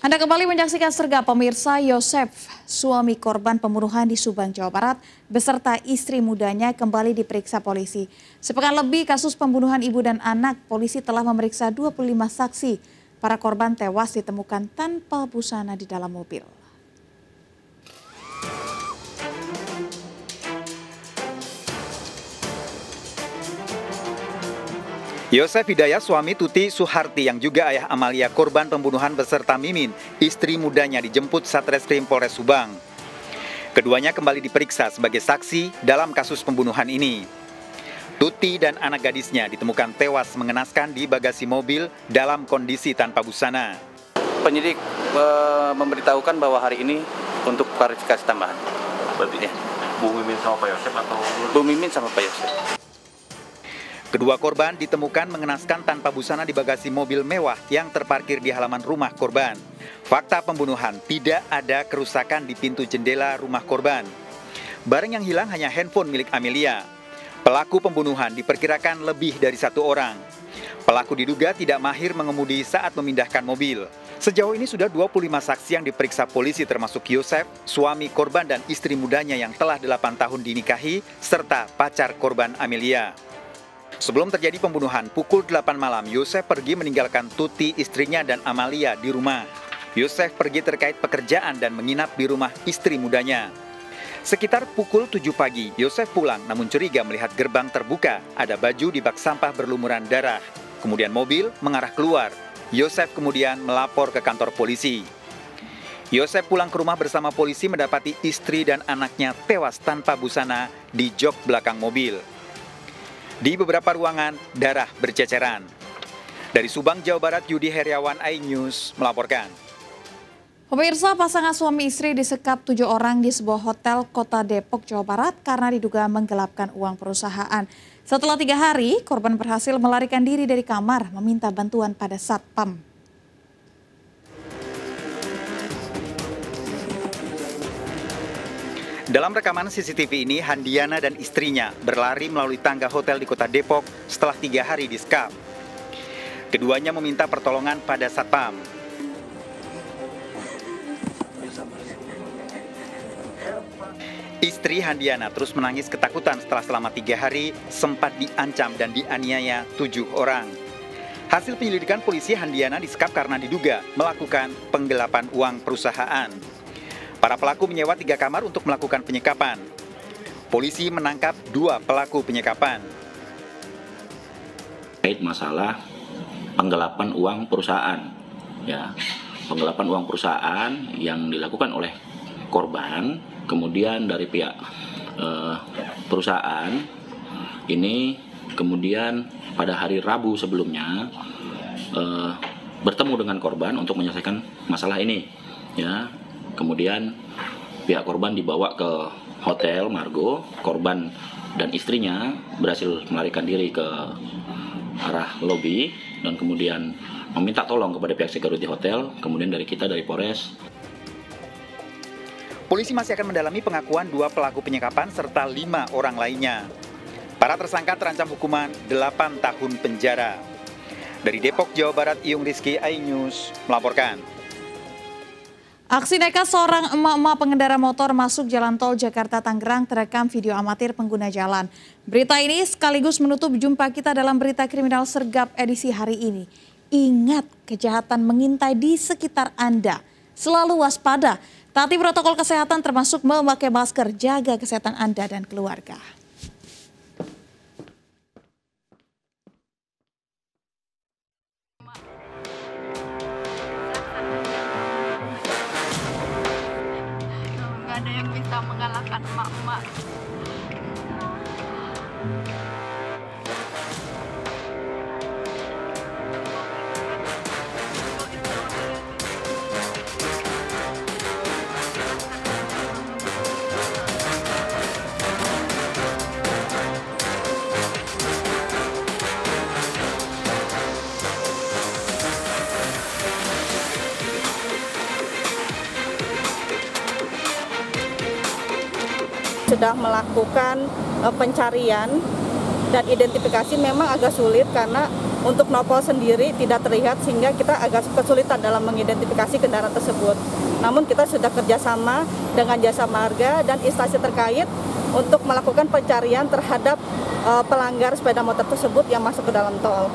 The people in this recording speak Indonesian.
Anda kembali menyaksikan serga pemirsa Yosef, suami korban pembunuhan di Subang, Jawa Barat, beserta istri mudanya kembali diperiksa polisi. Sepekan lebih kasus pembunuhan ibu dan anak, polisi telah memeriksa 25 saksi. Para korban tewas ditemukan tanpa busana di dalam mobil. Yosef Hidayat, suami Tuti Suharti yang juga ayah Amalia korban pembunuhan beserta Mimin, istri mudanya dijemput Satreskrim Polres Subang. Keduanya kembali diperiksa sebagai saksi dalam kasus pembunuhan ini. Tuti dan anak gadisnya ditemukan tewas mengenaskan di bagasi mobil dalam kondisi tanpa busana. Penyidik e, memberitahukan bahwa hari ini untuk klarifikasi tambahan. Berarti ya. Bu Mimin sama Pak Yosef atau Bu Mimin sama Pak Yosef. Kedua korban ditemukan mengenaskan tanpa busana di bagasi mobil mewah yang terparkir di halaman rumah korban. Fakta pembunuhan, tidak ada kerusakan di pintu jendela rumah korban. Barang yang hilang hanya handphone milik Amelia. Pelaku pembunuhan diperkirakan lebih dari satu orang. Pelaku diduga tidak mahir mengemudi saat memindahkan mobil. Sejauh ini sudah 25 saksi yang diperiksa polisi termasuk Yosef, suami korban dan istri mudanya yang telah 8 tahun dinikahi, serta pacar korban Amelia. Sebelum terjadi pembunuhan, pukul 8 malam, Yosef pergi meninggalkan Tuti, istrinya, dan Amalia di rumah. Yosef pergi terkait pekerjaan dan menginap di rumah istri mudanya. Sekitar pukul 7 pagi, Yosef pulang namun curiga melihat gerbang terbuka, ada baju di bak sampah berlumuran darah. Kemudian mobil mengarah keluar. Yosef kemudian melapor ke kantor polisi. Yosef pulang ke rumah bersama polisi mendapati istri dan anaknya tewas tanpa busana di jok belakang mobil. Di beberapa ruangan, darah berceceran. Dari Subang, Jawa Barat, Yudi Heriawan, iNews melaporkan. Pemirsa pasangan suami istri disekap tujuh orang di sebuah hotel kota Depok, Jawa Barat karena diduga menggelapkan uang perusahaan. Setelah tiga hari, korban berhasil melarikan diri dari kamar meminta bantuan pada Satpam. Dalam rekaman CCTV ini, Handiana dan istrinya berlari melalui tangga hotel di kota Depok setelah tiga hari di. Keduanya meminta pertolongan pada Satpam. Istri Handiana terus menangis ketakutan setelah selama tiga hari sempat diancam dan dianiaya tujuh orang. Hasil penyelidikan polisi Handiana disekap karena diduga melakukan penggelapan uang perusahaan. Para pelaku menyewa tiga kamar untuk melakukan penyekapan. Polisi menangkap dua pelaku penyekapan. Terkait masalah penggelapan uang perusahaan, ya penggelapan uang perusahaan yang dilakukan oleh korban, kemudian dari pihak eh, perusahaan ini kemudian pada hari Rabu sebelumnya eh, bertemu dengan korban untuk menyelesaikan masalah ini, ya Kemudian pihak korban dibawa ke hotel Margo, korban dan istrinya berhasil melarikan diri ke arah lobi dan kemudian meminta tolong kepada pihak security hotel, kemudian dari kita dari Polres. Polisi masih akan mendalami pengakuan dua pelaku penyekapan serta lima orang lainnya. Para tersangka terancam hukuman 8 tahun penjara. Dari Depok, Jawa Barat, Iung Rizky, iNews melaporkan. Aksi nekat seorang emak-emak pengendara motor masuk jalan tol Jakarta Tangerang terekam video amatir pengguna jalan. Berita ini sekaligus menutup jumpa kita dalam berita kriminal sergap edisi hari ini. Ingat kejahatan mengintai di sekitar Anda. Selalu waspada, taati protokol kesehatan termasuk memakai masker, jaga kesehatan Anda dan keluarga. Mengalahkan emak-emak sudah melakukan uh, pencarian dan identifikasi memang agak sulit karena untuk nopol sendiri tidak terlihat sehingga kita agak kesulitan dalam mengidentifikasi kendaraan tersebut. Namun kita sudah kerjasama dengan jasa marga dan instansi terkait untuk melakukan pencarian terhadap uh, pelanggar sepeda motor tersebut yang masuk ke dalam tol.